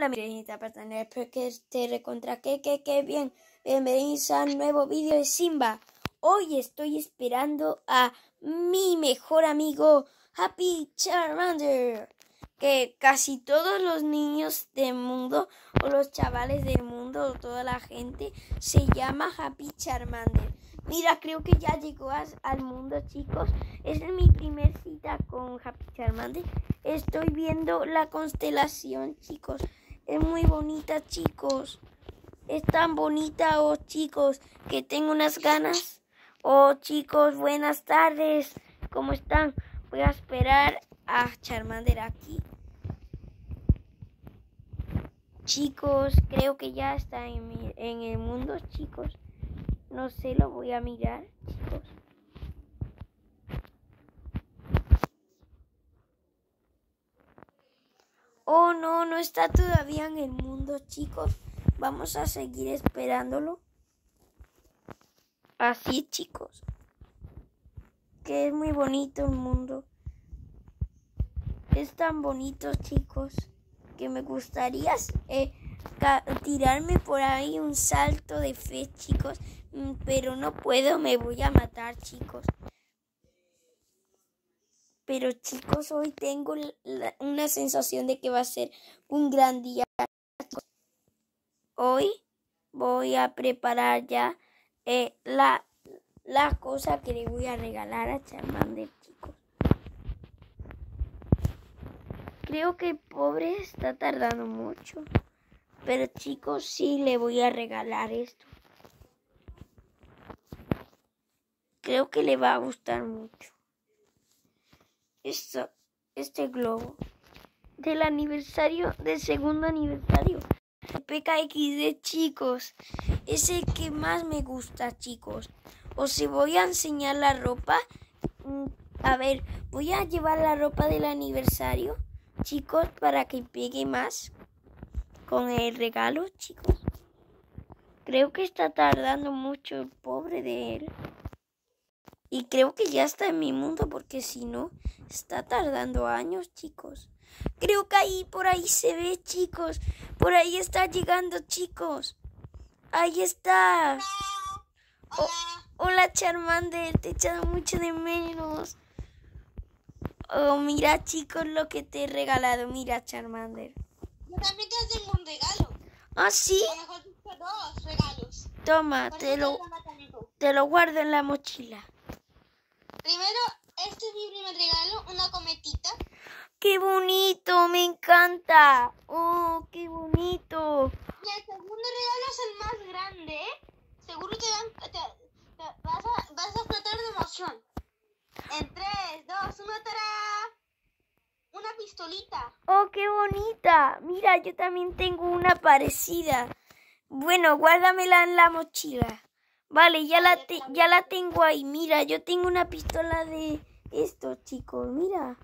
Hola querida persona, espero que te recontra que que que bien. Bienvenidos a un nuevo vídeo de Simba. Hoy estoy esperando a mi mejor amigo Happy Charmander. Que casi todos los niños del mundo o los chavales del mundo o toda la gente se llama Happy Charmander. Mira, creo que ya llegó al mundo, chicos. Es mi primer cita con Happy Charmander. Estoy viendo la constelación, chicos. Es muy bonita, chicos. Es tan bonita, oh chicos, que tengo unas ganas. Oh chicos, buenas tardes. ¿Cómo están? Voy a esperar a Charmander aquí. Chicos, creo que ya está en, el mundo, chicos. No sé, lo voy a mirar, chicos. Oh, no, no está todavía en el mundo, chicos. Vamos a seguir esperándolo. Así, chicos. Que es muy bonito el mundo. Es tan bonito, chicos, que me gustaría eh, tirarme por ahí un salto de fe, chicos. Mm, pero no puedo, me voy a matar, chicos. Pero chicos, hoy tengo una sensación de que va a ser un gran día. Hoy voy a preparar ya eh, la, la cosa que le voy a regalar a Charmander, chicos. Creo que el pobre está tardando mucho. Pero chicos, sí le voy a regalar esto. Creo que le va a gustar mucho. Esto, este globo del aniversario, del segundo aniversario. PKXD, chicos. Es el que más me gusta, chicos. Os voy a enseñar la ropa. Mm, a ver, voy a llevar la ropa del aniversario, chicos, para que pegue más con el regalo, chicos. Creo que está tardando mucho el pobre de él. Y creo que ya está en mi mundo porque si no, está tardando años, chicos. Creo que ahí, por ahí se ve, chicos. Por ahí está llegando, chicos. Ahí está. hola, Charmander. Te he echado mucho de menos. Oh, mira, chicos, lo que te he regalado. Mira, Charmander. Yo también te tengo un regalo. ¿Ah, sí? mejor dos regalos. Toma, te lo, te lo guardo en la mochila. Primero, este es mi primer regalo, una cometita. ¡Qué bonito! ¡Me encanta! ¡Oh, qué bonito! Y el segundo regalo es el más grande, ¿eh? Seguro te, te, vas, a, vas a explotar de emoción. En 3, 2, 1, ¡tará! Una pistolita. ¡Oh, qué bonita! Mira, yo también tengo una parecida. Bueno, guárdamela en la mochila. Vale, ya la, ya la tengo ahí. Mira, yo tengo una pistola de esto, chicos. Mira.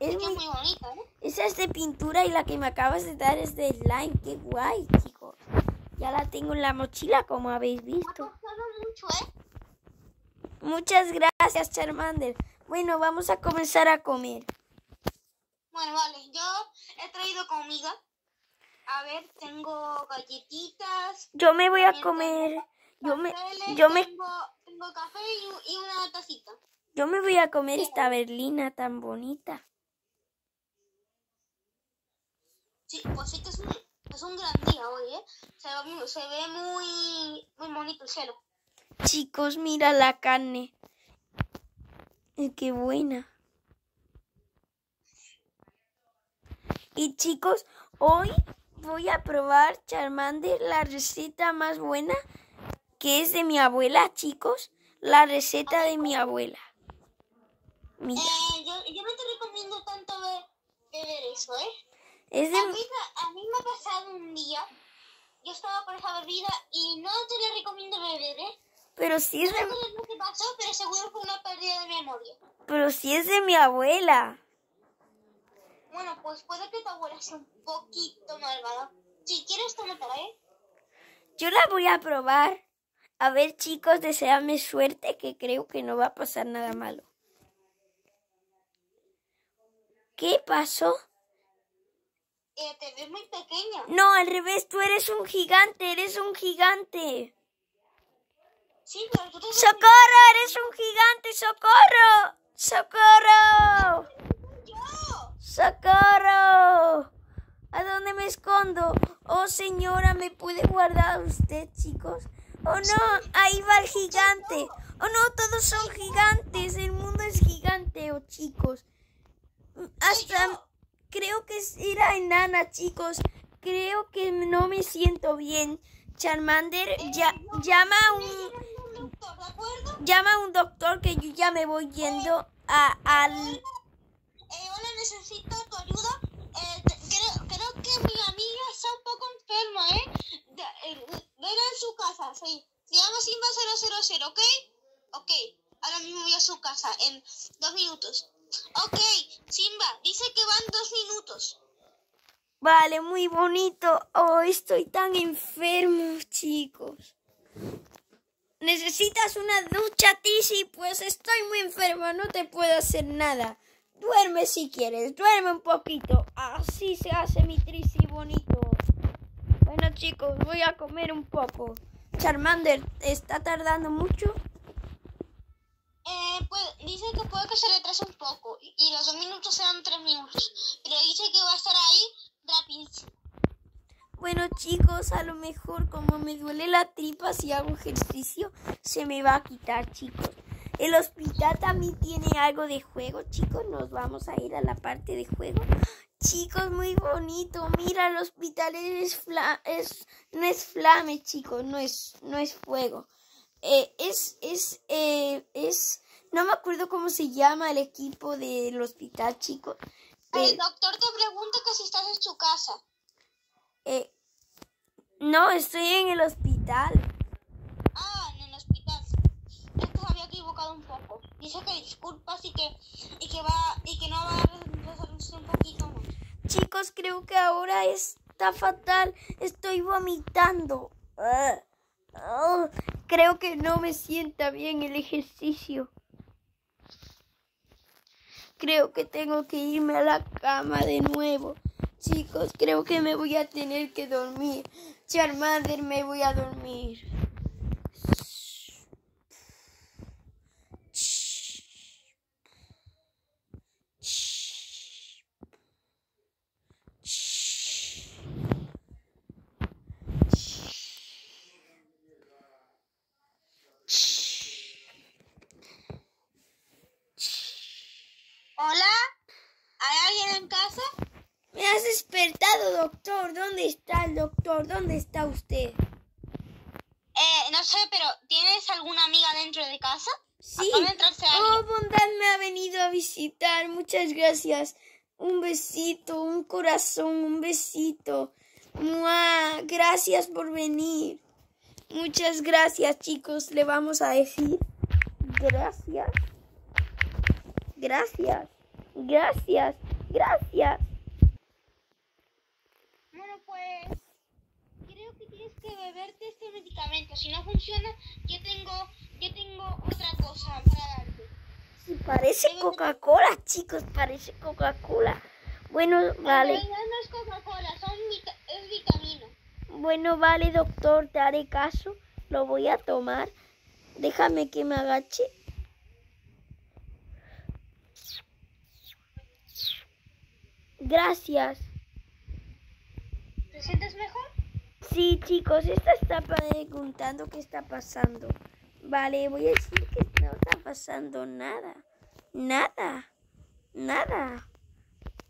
Es, muy, bonita, ¿eh? Esa es de pintura y la que me acabas de dar es de slime. Qué guay, chicos. Ya la tengo en la mochila, como habéis visto. mucho, ¿eh? Muchas gracias, Charmander. Bueno, vamos a comenzar a comer. Bueno, vale. Yo he traído comida. A ver, tengo galletitas. Yo me voy a comer. Yo me, yo me. Tengo, café y, una tacita. Yo me voy a comer esta berlina tan bonita. Sí, pues sí que es un, es un gran día hoy, ¿eh? Se ve, se ve muy, muy bonito el cielo. Chicos, mira la carne. Qué buena. Y chicos, hoy voy a probar Charmander, la receta más buena, que es de mi abuela, chicos. La receta de mi abuela. Mira. Eh, yo, no te recomiendo tanto beber eso, ¿eh? Es de... a, mí, a mí me ha pasado un día, yo estaba por esa bebida y no te la recomiendo beber, ¿eh? Pero si es de... No sé lo que pasó, pero seguro fue una pérdida de memoria. Pero si es de mi abuela. Bueno, pues puede que tu abuela sea un poquito malvada. Si quieres, tómatela, ¿eh? Yo la voy a probar. A ver, chicos, deseame suerte, que creo que no va a pasar nada malo. ¿Qué pasó? eh, te ves muy pequeño. No, al revés, tú eres un gigante, eres un gigante. Sí, pero tú te ¡Socorro! ¡Eres un gigante! ¡Socorro! ¡Socorro! ¡Socorro! ¿A dónde me escondo? Oh, señora, ¿me puede guardar usted, chicos? Oh, no, ahí va el gigante. Oh, no, todos son gigantes. El mundo es gigante, oh, chicos. Hasta creo que es- era enana, chicos. Creo que no me siento bien. Charmander, ya, llama a un, llama a un doctor que yo ya me voy yendo a, al... Necesito tu ayuda. Eh, creo, creo que mi amiga está un poco enferma, ¿eh? Eh, ven a su casa, sí. Se llama Simba 000, ¿ok? Ok, ahora mismo voy a su casa en dos minutos. Ok, Simba, dice que van dos minutos. Vale, muy bonito. Oh, estoy tan enfermo, chicos. ¿Necesitas una ducha, Tisi? Pues estoy muy enferma, no te puedo hacer nada. Duerme si quieres, duerme un poquito. Así se hace mi Trisi bonito. Bueno, chicos, voy a comer un poco. Charmander, ¿está tardando mucho? Eh, pues, dice que puede que se retrase un poco y- y los dos minutos sean tres minutos. Pero dice que va a estar ahí rapidísimo. Bueno chicos, a lo mejor como me duele la tripa si hago ejercicio, se me va a quitar chicos. El hospital también tiene algo de juego, chicos. Nos vamos a ir a la parte de juego. Chicos, muy bonito. Mira, el hospital es, fla es no es flame, chicos, no es no es fuego. Eh, es es eh, es no me acuerdo cómo se llama el equipo del hospital, chicos. El pero- doctor te pregunta que si estás en su casa. eh, no, estoy en el hospital. Ah, en el hospital. Es que se había equivocado un Dice que disculpas y que, y que va y que no va a retrasarse un poquito más. Chicos, creo que ahora está fatal. Estoy vomitando. Ah, ah, creo que no me sienta bien el ejercicio. Creo que tengo que irme a la cama de nuevo. Chicos, creo que me voy a tener que dormir. Charmander, me voy a dormir. Hola, ¿hay alguien en casa? Me has despertado, doctor. ¿Dónde está el doctor? ¿Dónde está usted? Eh, no sé, pero ¿tienes alguna amiga dentro de casa? Sí. Oh. Bondad me ha venido a visitar. Muchas gracias. Un besito, un corazón, un besito. ¡Mua! Gracias por venir. Muchas gracias, chicos. Le vamos a decir gracias. Gracias. Gracias. Gracias. Bueno, pues creo que tienes que beberte este medicamento. Si no funciona, yo tengo, yo tengo otra cosa para darte. Sí, parece Coca-Cola, chicos. Parece Coca-Cola. Bueno, vale. No es Coca-Cola, es vitamina. Bueno, vale, doctor, te haré caso. Lo voy a tomar. Déjame que me agache. Gracias. ¿Te sientes mejor? Sí, chicos, esta está preguntando qué está pasando. Vale, voy a decir que no está pasando nada. Nada. Nada.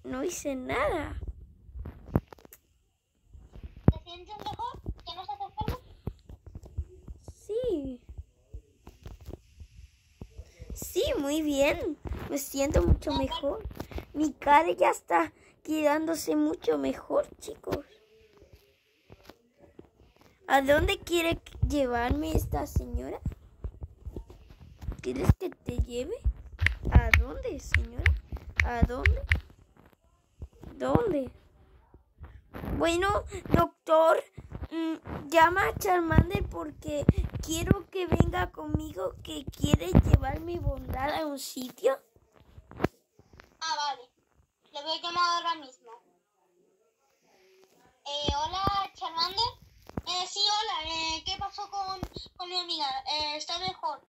No hice nada. ¿Te sientes mejor? ¿Que no estás enfermo? Sí. Sí, muy bien. Me siento mucho mejor. Mi cara ya está quedándose mucho mejor, chicos. ¿A dónde quiere llevarme esta señora? ¿Quieres que te lleve? ¿A dónde, señora? ¿A dónde? ¿Dónde? Bueno, doctor, mm, llama a Charmander porque quiero que venga conmigo, que quiere llevarme bondad a un sitio. Ah, vale. Le voy a llamar ahora mismo. Eh, hola, Charmander. Eh, sí, hola. Eh, ¿Qué pasó con, con mi amiga? Eh, está mejor.